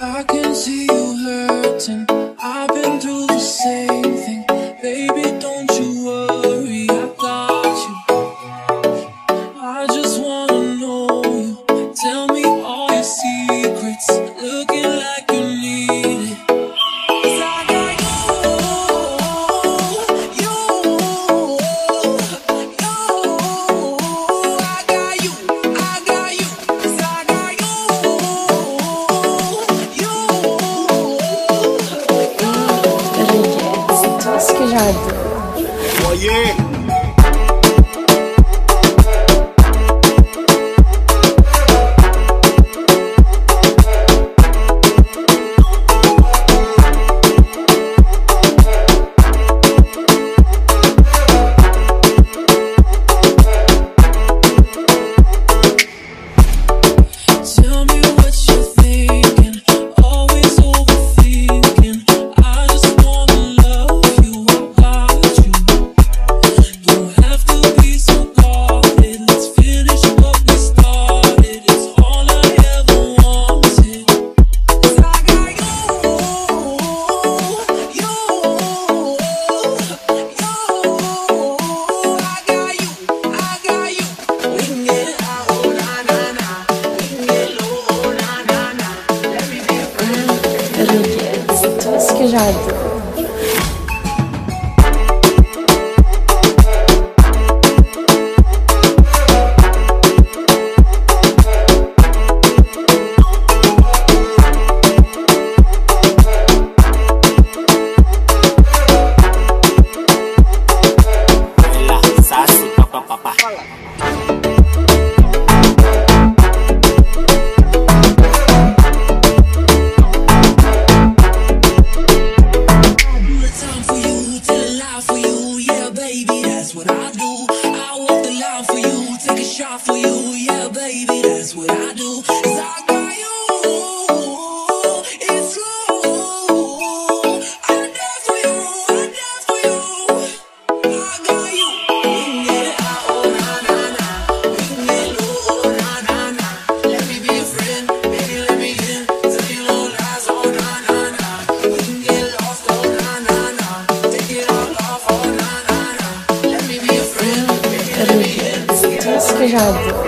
I can see you hurting. I've been through the same thing. Baby, don't you worry. 我晕。Radu. Papa. for you, yeah, baby, that's what I do. 为啥子